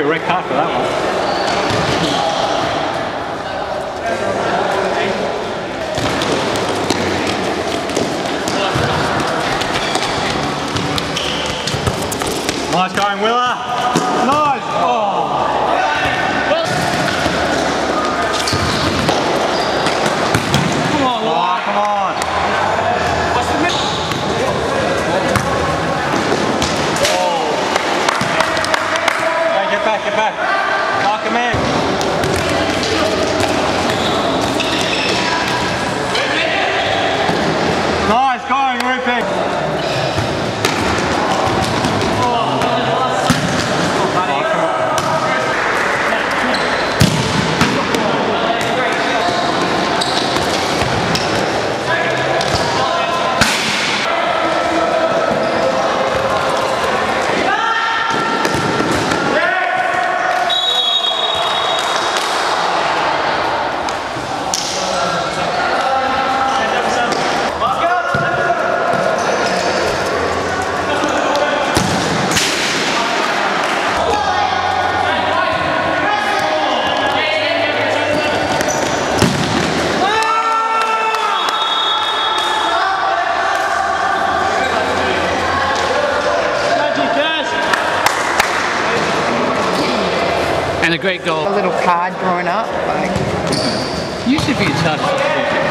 you a red card for that one. Nice going, Willa. 拜拜。And a great goal. A little card growing up. Like, You should be in touch.